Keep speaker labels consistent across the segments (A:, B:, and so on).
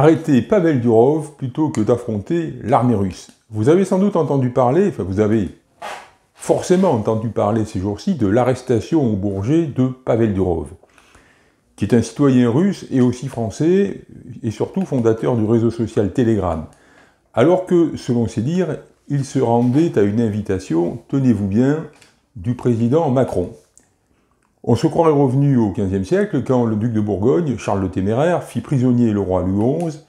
A: Arrêtez Pavel Durov plutôt que d'affronter l'armée russe. Vous avez sans doute entendu parler, enfin vous avez forcément entendu parler ces jours-ci de l'arrestation au Bourget de Pavel Durov, qui est un citoyen russe et aussi français, et surtout fondateur du réseau social Telegram. Alors que, selon ses dires, il se rendait à une invitation, tenez-vous bien, du président Macron. On se croirait revenu au XVe siècle quand le duc de Bourgogne, Charles le Téméraire, fit prisonnier le roi Louis XI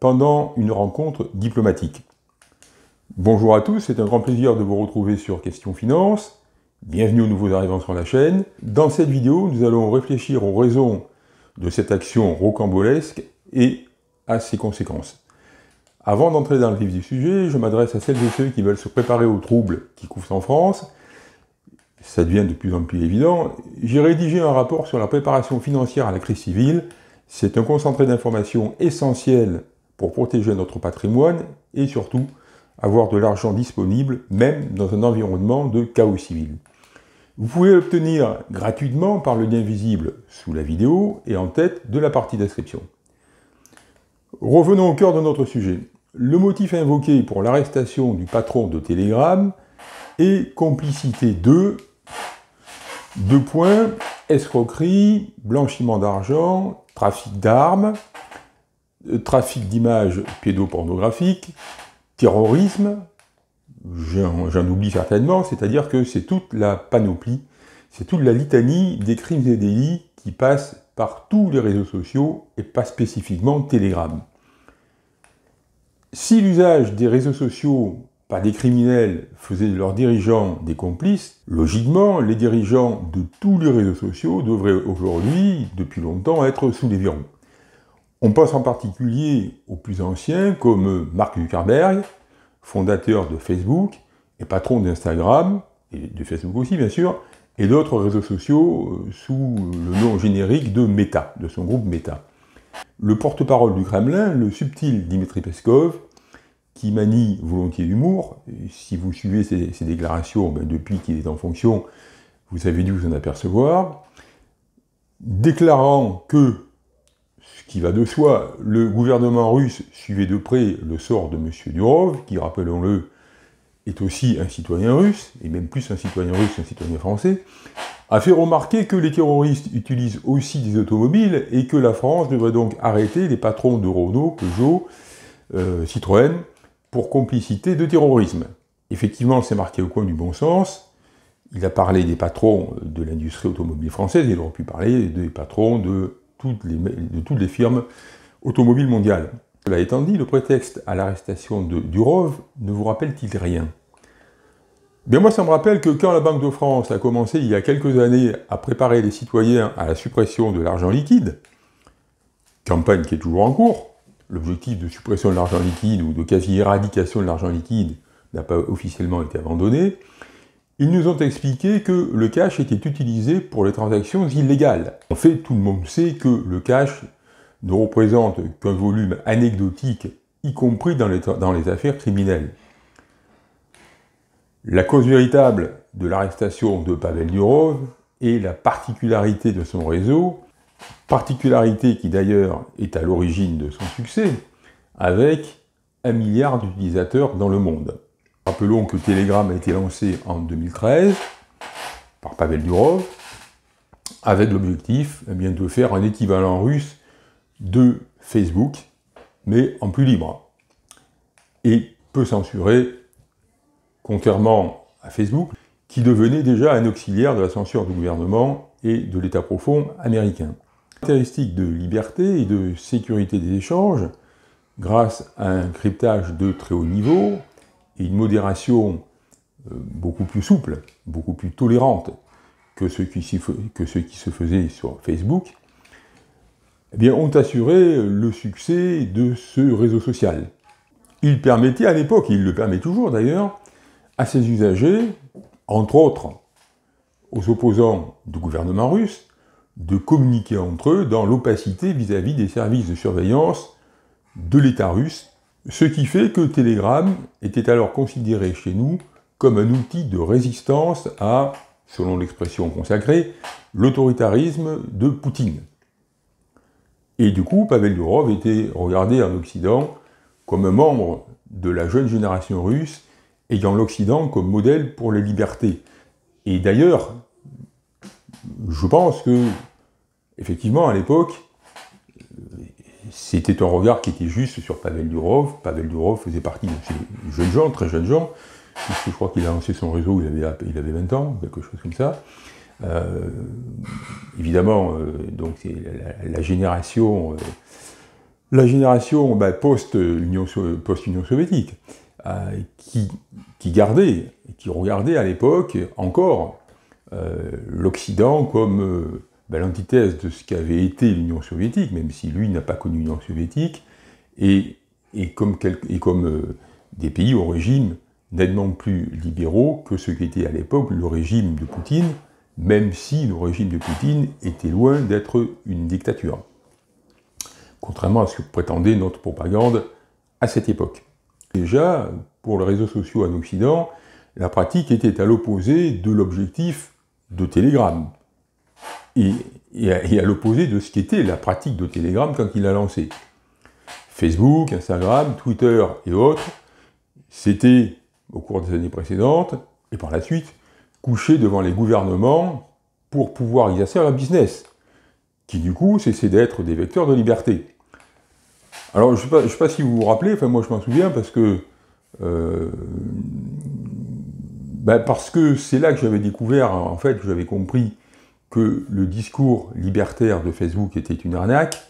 A: pendant une rencontre diplomatique. Bonjour à tous, c'est un grand plaisir de vous retrouver sur Question Finance. Bienvenue aux nouveaux arrivants sur la chaîne. Dans cette vidéo, nous allons réfléchir aux raisons de cette action rocambolesque et à ses conséquences. Avant d'entrer dans le vif du sujet, je m'adresse à celles et ceux qui veulent se préparer aux troubles qui couvrent en France ça devient de plus en plus évident, j'ai rédigé un rapport sur la préparation financière à la crise civile. C'est un concentré d'informations essentielles pour protéger notre patrimoine et surtout avoir de l'argent disponible, même dans un environnement de chaos civil. Vous pouvez l'obtenir gratuitement par le lien visible sous la vidéo et en tête de la partie description. Revenons au cœur de notre sujet. Le motif invoqué pour l'arrestation du patron de Telegram est complicité de deux points, escroquerie, blanchiment d'argent, trafic d'armes, euh, trafic d'images pédopornographiques, terrorisme, j'en oublie certainement, c'est-à-dire que c'est toute la panoplie, c'est toute la litanie des crimes et délits qui passent par tous les réseaux sociaux et pas spécifiquement Telegram. Si l'usage des réseaux sociaux par des criminels faisaient de leurs dirigeants des complices, logiquement, les dirigeants de tous les réseaux sociaux devraient aujourd'hui, depuis longtemps, être sous les verrous. On pense en particulier aux plus anciens, comme Mark Zuckerberg, fondateur de Facebook et patron d'Instagram, et de Facebook aussi bien sûr, et d'autres réseaux sociaux euh, sous le nom générique de Meta, de son groupe Meta. Le porte-parole du Kremlin, le subtil Dimitri Peskov, qui manie volontiers l'humour. Si vous suivez ses, déclarations ben, depuis qu'il est en fonction, vous avez dû vous en apercevoir, déclarant que, ce qui va de soi, le gouvernement russe suivait de près le sort de M. Durov, qui, rappelons-le, est aussi un citoyen russe, et même plus un citoyen russe qu'un citoyen français, a fait remarquer que les terroristes utilisent aussi des automobiles et que la France devrait donc arrêter les patrons de Renault, Peugeot, euh, Citroën, complicité de terrorisme. Effectivement, c'est marqué au coin du bon sens. Il a parlé des patrons de l'industrie automobile française, il aurait pu parler des patrons de toutes les, de toutes les firmes automobiles mondiales. Cela étant dit, le prétexte à l'arrestation de Durov ne vous rappelle-t-il rien? Bien moi, ça me rappelle que quand la Banque de France a commencé il y a quelques années à préparer les citoyens à la suppression de l'argent liquide, campagne qui est toujours en cours, l'objectif de suppression de l'argent liquide ou de quasi-éradication de l'argent liquide n'a pas officiellement été abandonné, ils nous ont expliqué que le cash était utilisé pour les transactions illégales. En fait, tout le monde sait que le cash ne représente qu'un volume anecdotique, y compris dans les, affaires criminelles. La cause véritable de l'arrestation de Pavel Durov est la particularité de son réseau Particularité qui d'ailleurs est à l'origine de son succès, avec un milliard d'utilisateurs dans le monde. Rappelons que Telegram a été lancé en 2013 par Pavel Durov, avec l'objectif eh de faire un équivalent russe de Facebook, mais en plus libre, et peu censuré, contrairement à Facebook, qui devenait déjà un auxiliaire de la censure du gouvernement et de l'État profond américain caractéristiques de liberté et de sécurité des échanges, grâce à un cryptage de très haut niveau et une modération euh, beaucoup plus souple, beaucoup plus tolérante que ce qui, se faisait sur Facebook, eh bien, ont assuré le succès de ce réseau social. Il permettait à l'époque, il le permet toujours d'ailleurs, à ses usagers, entre autres aux opposants du gouvernement russe, de communiquer entre eux dans l'opacité vis-à-vis des services de surveillance de l'État russe, ce qui fait que Telegram était alors considéré chez nous comme un outil de résistance à, selon l'expression consacrée, l'autoritarisme de Poutine. Et du coup, Pavel Durov était regardé en Occident comme un membre de la jeune génération russe ayant l'Occident comme modèle pour les libertés. Et d'ailleurs, je pense que, effectivement, à l'époque, c'était un regard qui était juste sur Pavel Durov. Pavel Durov faisait partie de ces jeunes gens, très jeunes gens, puisque je crois qu'il a lancé son réseau, il avait, il avait 20 ans, quelque chose comme ça. Euh, évidemment, euh, donc c'est la, génération, euh, la génération bah, post-Union post soviétique, qui, qui, gardait, qui regardait à l'époque encore l'Occident comme bah, l'antithèse de ce qu'avait été l'Union soviétique, même si lui n'a pas connu l'Union soviétique, et, comme, comme des pays au régime nettement plus libéraux que ce qu'était à l'époque le régime de Poutine, même si le régime de Poutine était loin d'être une dictature, contrairement à ce que prétendait notre propagande à cette époque. Déjà, pour les réseaux sociaux en Occident, la pratique était à l'opposé de l'objectif de Telegram, et, à, l'opposé de ce qu'était la pratique de Telegram quand il a lancé. Facebook, Instagram, Twitter et autres, c'était, au cours des années précédentes, et par la suite, coucher devant les gouvernements pour pouvoir exercer leur business, qui du coup cessait d'être des vecteurs de liberté. Alors je ne sais, pas si vous vous rappelez, enfin moi je m'en souviens parce que euh, ben, parce que c'est là que j'avais découvert, en fait, que j'avais compris que le discours libertaire de Facebook était une arnaque,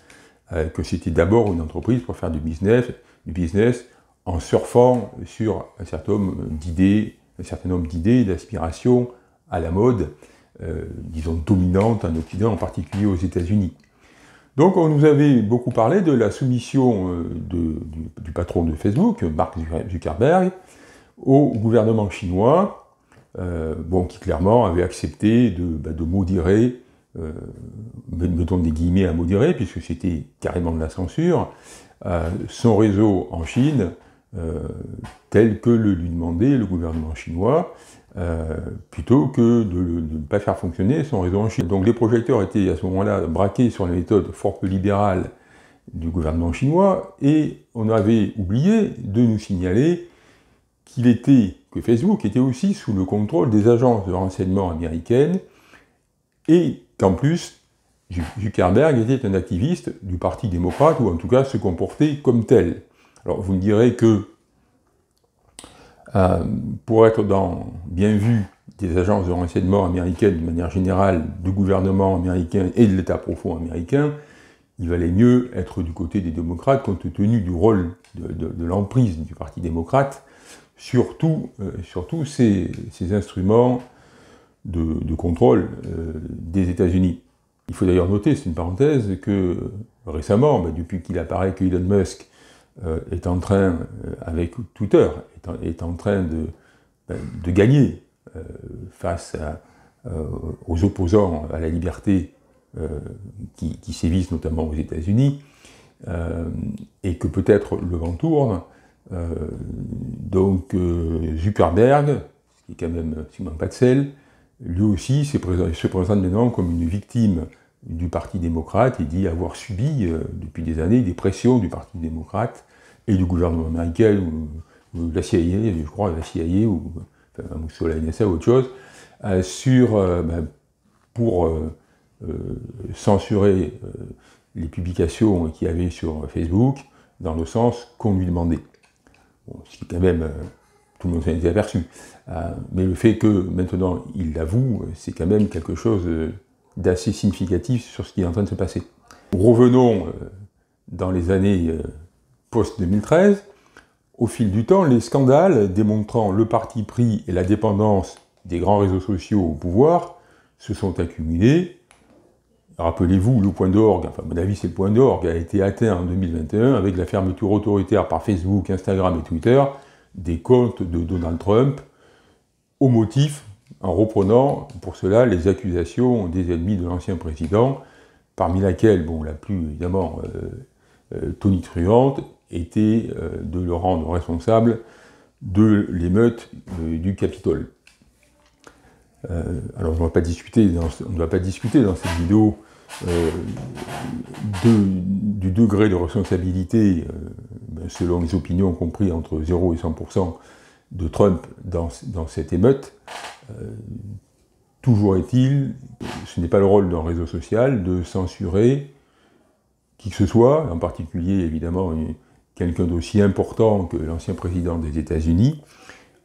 A: euh, que c'était d'abord une entreprise pour faire du business, du business en surfant sur un certain nombre d'idées un certain nombre d'idées, d'aspirations à la mode, euh, disons dominante en Occident, en particulier aux États-Unis. Donc on nous avait beaucoup parlé de la soumission euh, du, patron de Facebook, Mark Zuckerberg, au gouvernement chinois, euh, bon, qui clairement avait accepté de, bah, de modérer, mettons des guillemets à modérer, puisque c'était carrément de la censure, son réseau en Chine, euh, tel que le lui demandait le gouvernement chinois, euh, plutôt que de, ne pas faire fonctionner son réseau en Chine. Donc les projecteurs étaient à ce moment-là braqués sur les méthodes fort peu libérales du gouvernement chinois, et on avait oublié de nous signaler qu'il était, Facebook était aussi sous le contrôle des agences de renseignement américaines, et qu'en plus, Zuckerberg était un activiste du Parti démocrate, ou en tout cas se comportait comme tel. Alors vous me direz que euh, pour être dans, bien vu des agences de renseignement américaines de manière générale, du gouvernement américain et de l'État profond américain, il valait mieux être du côté des démocrates compte tenu du rôle de, l'emprise du Parti démocrate sur, euh, tous ces, instruments de, contrôle euh, des États-Unis. Il faut d'ailleurs noter, c'est une parenthèse, que récemment, bah, depuis qu'il apparaît que Elon Musk euh, est en train, avec Twitter, est en, train de, ben, de gagner euh, face aux opposants à la liberté qui, qui, sévissent notamment aux États-Unis, et que peut-être le vent tourne. Donc Zuckerberg, ce qui est quand même de sel, lui aussi se présente maintenant comme une victime du Parti démocrate et dit avoir subi euh, depuis des années des pressions du Parti démocrate et du gouvernement américain ou, de la CIA, je crois, la CIA ou enfin, la NSA ou autre chose, euh, sur, euh, ben, pour censurer les publications qu'il y avait sur Facebook dans le sens qu'on lui demandait. Qui est quand même, tout le monde s'en était aperçu. mais le fait que maintenant il l'avoue, c'est quand même quelque chose d'assez significatif sur ce qui est en train de se passer. Revenons euh, dans les années euh, post-2013. Au fil du temps, les scandales démontrant le parti pris et la dépendance des grands réseaux sociaux au pouvoir se sont accumulés. Rappelez-vous, le point d'orgue, enfin, à mon avis, c'est le point d'orgue, a été atteint en 2021 avec la fermeture autoritaire par Facebook, Instagram et Twitter des comptes de Donald Trump au motif en reprenant pour cela les accusations des ennemis de l'ancien président, parmi laquelle, bon, la plus évidemment euh, euh, tonitruante, était euh, de le rendre responsable de l'émeute du Capitole. Alors on ne va pas discuter dans, va pas discuter dans cette vidéo du degré de responsabilité, ben, selon les opinions compris entre 0 et 100% de Trump dans, cette émeute. toujours est-il, ce n'est pas le rôle d'un réseau social de censurer qui que ce soit, en particulier évidemment quelqu'un d'aussi important que l'ancien président des États-Unis,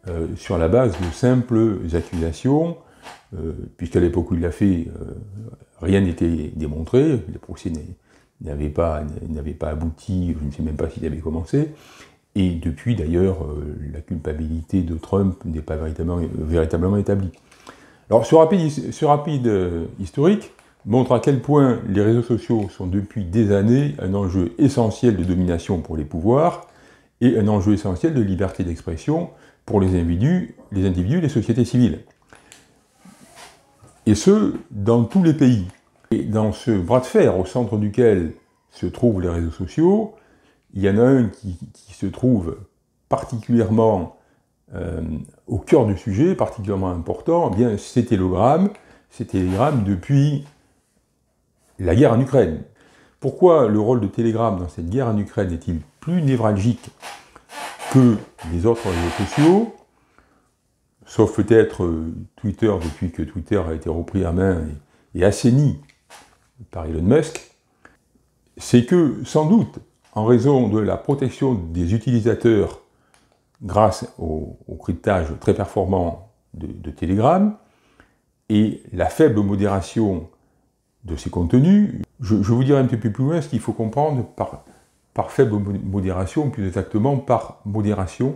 A: euh, sur la base de simples accusations, euh, puisqu'à l'époque où il l'a fait, euh, rien n'était démontré, le procès n'avait pas, abouti, je ne sais même pas s'il avait commencé, et depuis d'ailleurs, la culpabilité de Trump n'est pas véritablement, établie. Alors ce rapide, ce rapide historique, montre à quel point les réseaux sociaux sont depuis des années un enjeu essentiel de domination pour les pouvoirs et un enjeu essentiel de liberté d'expression pour les individus, les individus et les sociétés civiles. Et ce, dans tous les pays. Et dans ce bras de fer au centre duquel se trouvent les réseaux sociaux, il y en a un qui, se trouve particulièrement euh, au cœur du sujet, particulièrement important, eh bien c'est Telegram. C'est Telegram depuis la guerre en Ukraine. Pourquoi le rôle de Telegram dans cette guerre en Ukraine est-il plus névralgique que les autres réseaux sociaux? Sauf peut-être euh, Twitter, depuis que Twitter a été repris à main et, assaini par Elon Musk, c'est que, sans doute, en raison de la protection des utilisateurs grâce au, cryptage très performant de Telegram, et la faible modération de ces contenus. Je, vous dirai un petit peu plus loin ce qu'il faut comprendre par, par faible modération, plus exactement par modération,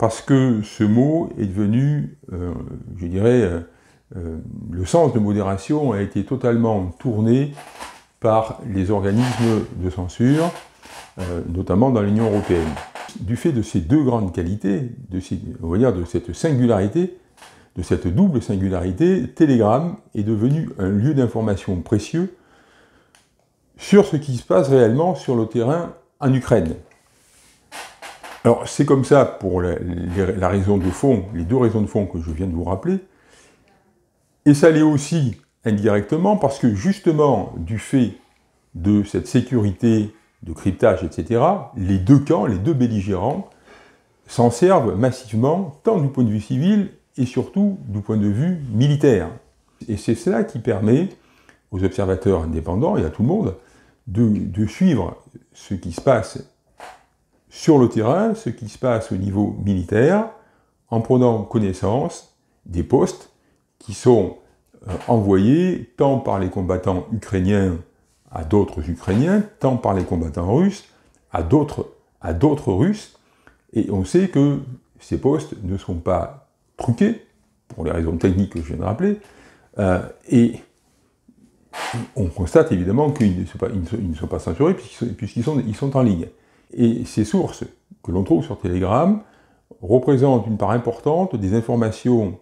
A: parce que ce mot est devenu, euh, je dirais, euh, euh, le sens de modération a été totalement tourné par les organismes de censure, notamment dans l'Union européenne. Du fait de ces deux grandes qualités, de, de cette singularité, de cette double singularité, Telegram est devenu un lieu d'information précieux sur ce qui se passe réellement sur le terrain en Ukraine. Alors c'est comme ça pour la, raison de fond, les deux raisons de fond que je viens de vous rappeler, et ça l'est aussi indirectement parce que justement du fait de cette sécurité de cryptage, etc., les deux camps, les deux belligérants, s'en servent massivement, tant du point de vue civil et surtout du point de vue militaire. Et c'est cela qui permet aux observateurs indépendants et à tout le monde de, suivre ce qui se passe sur le terrain, ce qui se passe au niveau militaire, en prenant connaissance des postes qui sont euh, envoyés tant par les combattants ukrainiens à d'autres Ukrainiens, tant par les combattants russes à d'autres Russes. Et on sait que ces postes ne sont pas truqués, pour les raisons techniques que je viens de rappeler, euh, et on constate évidemment qu'ils ne, sont pas, ne sont pas censurés puisqu'ils sont, ils sont en ligne. Et ces sources que l'on trouve sur Telegram représentent une part importante des informations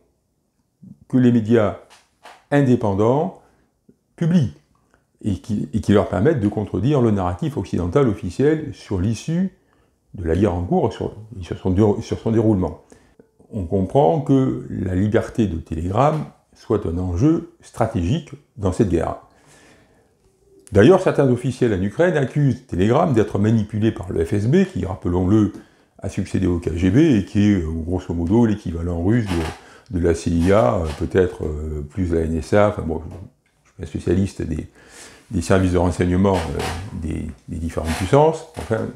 A: que les médias indépendants publient et qui, et leur permettent de contredire le narratif occidental officiel sur l'issue de la guerre en cours, sur, sur, son, sur son déroulement on comprend que la liberté de Telegram soit un enjeu stratégique dans cette guerre. D'ailleurs, certains officiels en Ukraine accusent Telegram d'être manipulé par le FSB, qui, rappelons-le, a succédé au KGB et qui est grosso modo l'équivalent russe de, la CIA, euh, peut-être euh, plus la NSA, enfin bon, je suis un spécialiste des, services de renseignement euh, des, différentes puissances, enfin,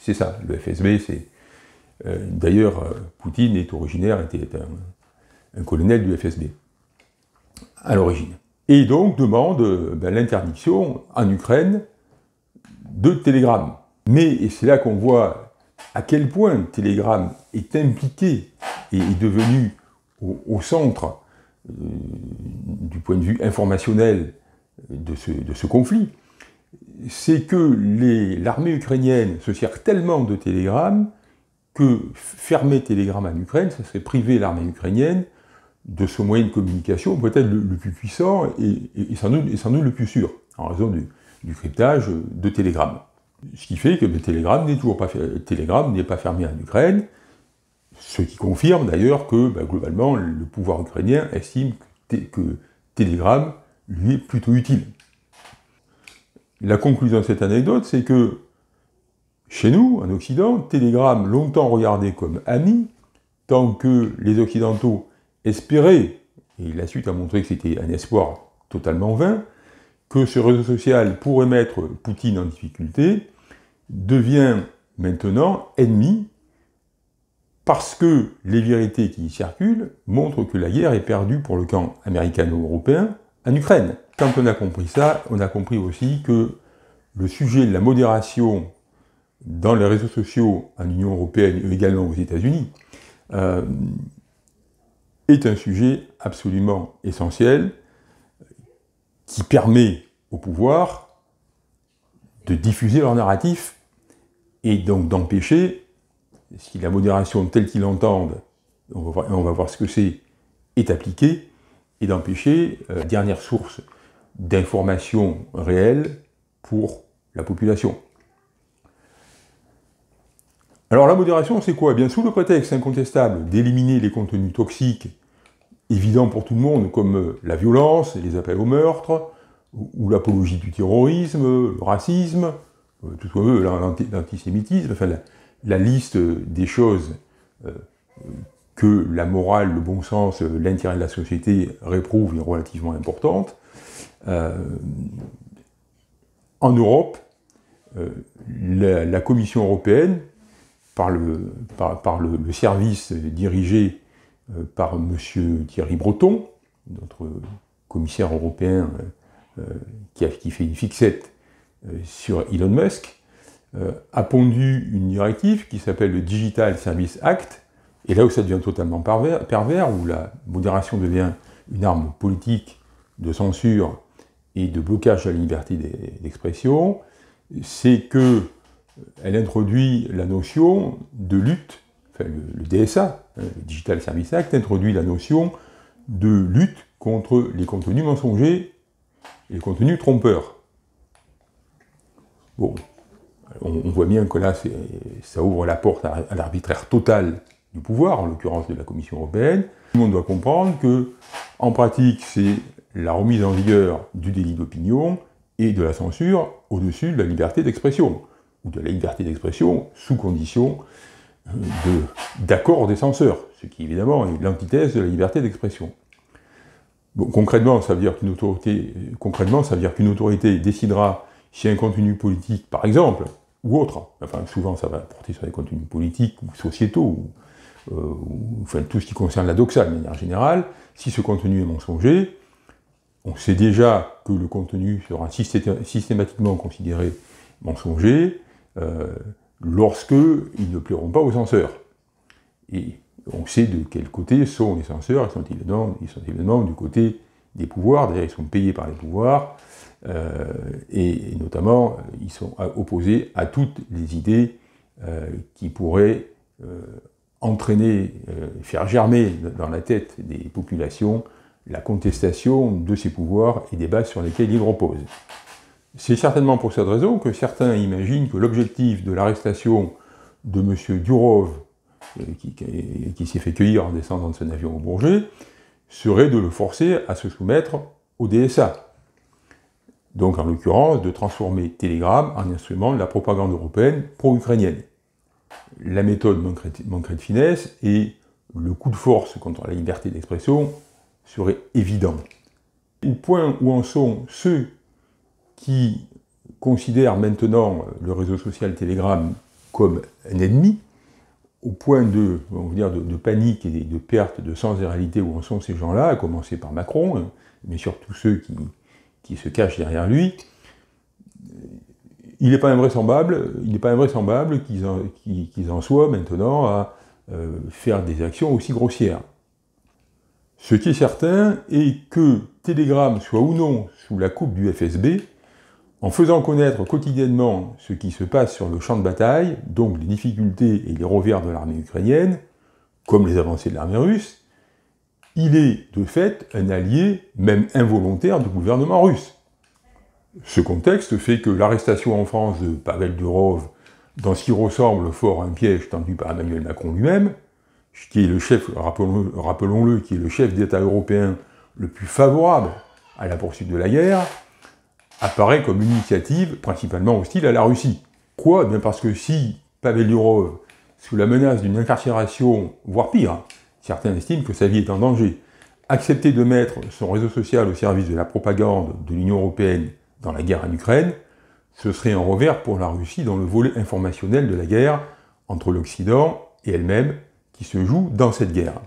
A: c'est ça, le FSB, c'est euh, d'ailleurs, euh, Poutine est originaire, était un, colonel du FSB à l'origine. Et donc demande euh, ben, l'interdiction en Ukraine de Telegram. Mais c'est là qu'on voit à quel point Telegram est impliqué et est devenu au, centre du point de vue informationnel de ce, de ce conflit, c'est que l'armée ukrainienne se sert tellement de Telegram que fermer Telegram en Ukraine, ça serait priver l'armée ukrainienne de ce moyen de communication peut-être le, plus puissant et, sans doute, le plus sûr, en raison du, cryptage de Telegram. Ce qui fait que Telegram n'est toujours pas, n'est pas fermé en Ukraine, ce qui confirme d'ailleurs que bah, globalement le pouvoir ukrainien estime que, Telegram lui est plutôt utile. la conclusion de cette anecdote, c'est que chez nous, en Occident, Telegram, longtemps regardé comme ami, tant que les Occidentaux espéraient, et la suite a montré que c'était un espoir totalement vain, que ce réseau social pourrait mettre Poutine en difficulté, devient maintenant ennemi parce que les vérités qui y circulent montrent que la guerre est perdue pour le camp américano-européen en Ukraine. Quand on a compris ça, on a compris aussi que le sujet de la modération dans les réseaux sociaux en Union européenne et également aux États-Unis euh, est un sujet absolument essentiel qui permet au pouvoir de diffuser leur narratif et donc d'empêcher, si la modération telle qu'ils l'entendent, on, va voir ce que c'est, est appliquée, et d'empêcher la euh, dernière source d'information réelle pour la population. Alors la modération, c'est quoi? Eh Bien sous le prétexte incontestable d'éliminer les contenus toxiques évidents pour tout le monde, comme euh, la violence, les appels au meurtre, ou, l'apologie du terrorisme, le racisme, euh, tout ce qu'on veut, l'antisémitisme, enfin la, liste des choses euh, que la morale, le bon sens, l'intérêt de la société réprouvent est relativement importante. en Europe, la Commission européenne par le, service dirigé euh, par M. Thierry Breton, notre commissaire européen euh, qui, a, qui, fait une fixette euh, sur Elon Musk, a pondu une directive qui s'appelle le Digital Service Act, et là où ça devient totalement pervers, pervers, où la modération devient une arme politique de censure et de blocage de la liberté d'expression, c'est que elle introduit la notion de lutte, le, DSA, hein, le Digital Service Act, introduit la notion de lutte contre les contenus mensongers et les contenus trompeurs. Bon, on, voit bien que là, ça ouvre la porte à, à l'arbitraire total du pouvoir, en l'occurrence de la Commission européenne. Tout le monde doit comprendre que, en pratique, c'est la remise en vigueur du délit d'opinion et de la censure au-dessus de la liberté d'expression ou de la liberté d'expression sous condition d'accord des censeurs, ce qui évidemment est l'antithèse de la liberté d'expression. concrètement, ça veut dire qu'une autorité, concrètement, ça veut dire qu'une autorité décidera si un contenu politique, par exemple, ou autre, enfin souvent ça va porter sur des contenus politiques ou sociétaux, ou, euh, enfin tout ce qui concerne la doxa de manière générale, si ce contenu est mensonger, on sait déjà que le contenu sera systématiquement considéré mensonger, euh, lorsque ils ne plairont pas aux censeurs. Et on sait de quel côté sont les censeurs, ils sont évidemment, du côté des pouvoirs, d'ailleurs ils sont payés par les pouvoirs, euh, et, notamment ils sont opposés à toutes les idées euh, qui pourraient entraîner, faire germer dans la tête des populations la contestation de ces pouvoirs et des bases sur lesquelles ils reposent. C'est certainement pour cette raison que certains imaginent que l'objectif de l'arrestation de M. Durov, euh, qui, s'est fait cueillir en descendant de son avion au Bourget, serait de le forcer à se soumettre au DSA. Donc en l'occurrence, de transformer Telegram en instrument de la propagande européenne pro-ukrainienne. La méthode manquerait de finesse et le coup de force contre la liberté d'expression serait évident. Au point où en sont ceux qui considère maintenant le réseau social Telegram comme un ennemi, au point de, on dire, de, panique et de perte de sens des réalités où en sont ces gens-là, à commencer par Macron, mais surtout ceux qui, qui se cachent derrière lui, il n'est pas invraisemblable, invraisemblable qu'ils en, en, soient maintenant à euh, faire des actions aussi grossières. Ce qui est certain est que Telegram soit ou non sous la coupe du FSB, en faisant connaître quotidiennement ce qui se passe sur le champ de bataille, donc les difficultés et les revers de l'armée ukrainienne, comme les avancées de l'armée russe, il est de fait un allié, même involontaire, du gouvernement russe. Ce contexte fait que l'arrestation en France de Pavel Durov, dans ce qui ressemble fort à un piège tendu par Emmanuel Macron lui-même, qui est le chef, rappelons-le, qui est le chef d'État européen le plus favorable à la poursuite de la guerre, apparaît comme une initiative principalement hostile à la Russie. Quoi? Bien parce que si Pavel sous la menace d'une incarcération, voire pire, certains estiment que sa vie est en danger, acceptait de mettre son réseau social au service de la propagande de l'Union européenne dans la guerre en Ukraine, ce serait un revers pour la Russie dans le volet informationnel de la guerre entre l'Occident et elle-même qui se joue dans cette guerre.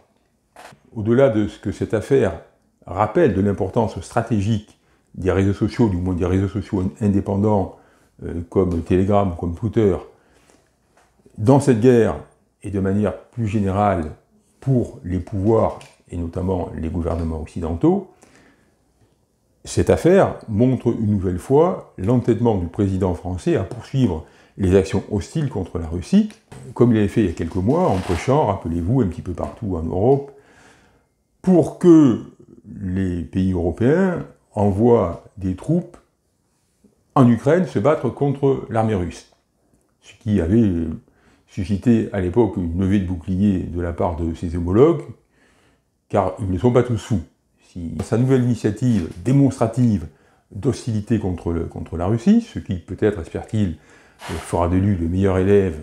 A: Au-delà de ce que cette affaire rappelle de l'importance stratégique des réseaux sociaux, du moins des réseaux sociaux indépendants euh, comme Telegram comme Twitter, dans cette guerre et de manière plus générale pour les pouvoirs et notamment les gouvernements occidentaux, cette affaire montre une nouvelle fois l'entêtement du président français à poursuivre les actions hostiles contre la Russie, comme il avait fait il y a quelques mois en prêchant, rappelez-vous, un petit peu partout en Europe, pour que les pays européens envoient des troupes en Ukraine se battre contre l'armée russe. Ce qui avait suscité à l'époque une levée de bouclier de la part de ses homologues, car ils ne sont pas tous fous. Sa nouvelle initiative démonstrative d'hostilité contre, la Russie, ce qui peut-être, espère-t-il, fera de lui le meilleur élève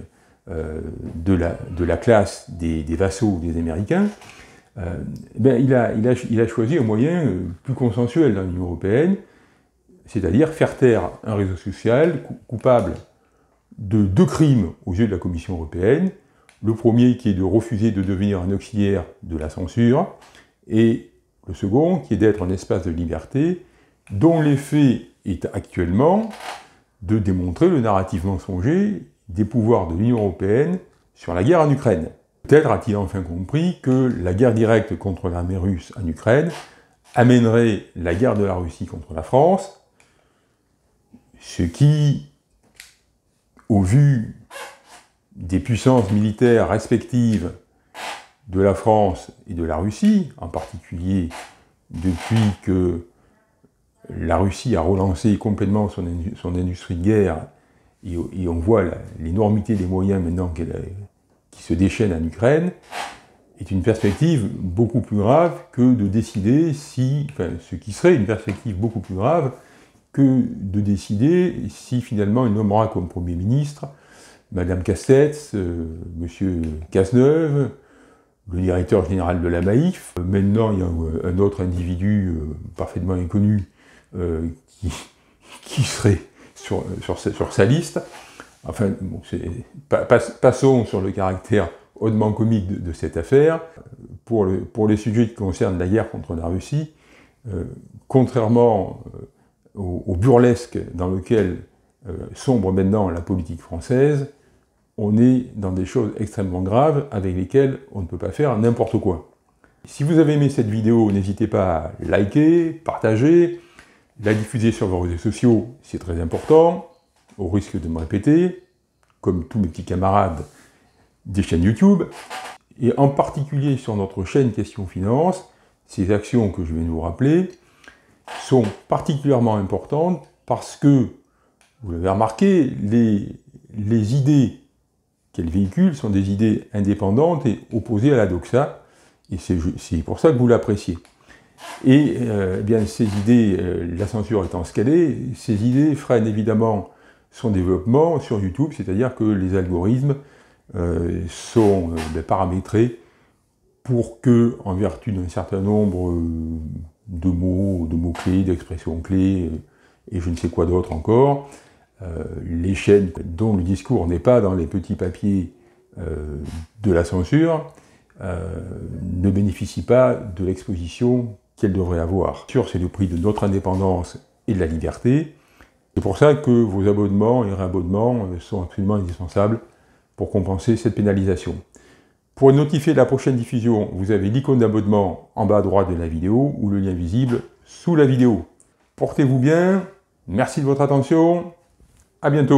A: euh, de, la, classe des, vassaux des Américains, euh, ben, il, a, choisi un moyen plus consensuel dans l'Union européenne, c'est-à-dire faire taire un réseau social coupable de deux crimes aux yeux de la Commission européenne. Le premier qui est de refuser de devenir un auxiliaire de la censure, et le second qui est d'être un espace de liberté dont l'effet est actuellement de démontrer le narratif mensonger des pouvoirs de l'Union européenne sur la guerre en Ukraine. Peut-être a-t-il enfin compris que la guerre directe contre l'armée russe en Ukraine amènerait la guerre de la Russie contre la France, ce qui, au vu des puissances militaires respectives de la France et de la Russie, en particulier depuis que la Russie a relancé complètement son, industrie de guerre, et, on voit l'énormité des moyens maintenant qui se déchaînent en Ukraine, est une perspective beaucoup plus grave que de décider si, enfin, ce qui serait une perspective beaucoup plus grave que de décider si finalement il nommera comme Premier ministre Madame Castex, euh, Monsieur Cazeneuve, le directeur général de la Maïf. Maintenant, il y a un autre individu euh, parfaitement inconnu euh, qui, serait sur, sur, sa liste. Enfin, passons sur le caractère hautement comique de, cette affaire. Pour, le, pour, les sujets qui concernent la guerre contre la Russie, contrairement au, burlesque dans lequel sombre maintenant la politique française, on est dans des choses extrêmement graves avec lesquelles on ne peut pas faire n'importe quoi. Si vous avez aimé cette vidéo, n'hésitez pas à liker, partager, la diffuser sur vos réseaux sociaux, c'est très important, au risque de me répéter, comme tous mes petits camarades des chaînes YouTube, et en particulier sur notre chaîne Question Finance, ces actions que je de vous rappeler sont particulièrement importantes parce que, vous l'avez remarqué, les, les idées qu'elle véhicule sont des idées indépendantes et opposées à la doxa, et c'est pour ça que vous l'appréciez. Et euh, eh bien, ces idées, euh, la censure étant scalée, ces idées freinent évidemment son développement sur YouTube, c'est-à-dire que les algorithmes euh, sont ben, paramétrés pour que, en vertu d'un certain nombre de mots, de mots-clés, d'expressions clés, et je ne sais quoi d'autre encore, euh, les chaînes dont le discours n'est pas dans les petits papiers euh, de la censure euh, ne bénéficient pas de l'exposition qu'elles devraient avoir. Sûr, c'est le prix de notre indépendance et de la liberté. C'est pour ça que vos abonnements et réabonnements sont absolument indispensables pour compenser cette pénalisation. Pour notifier la prochaine diffusion, vous avez l'icône d'abonnement en bas à droite de la vidéo ou le lien visible sous la vidéo. Portez-vous bien, merci de votre attention, à bientôt